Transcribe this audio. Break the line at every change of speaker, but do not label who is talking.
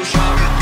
tu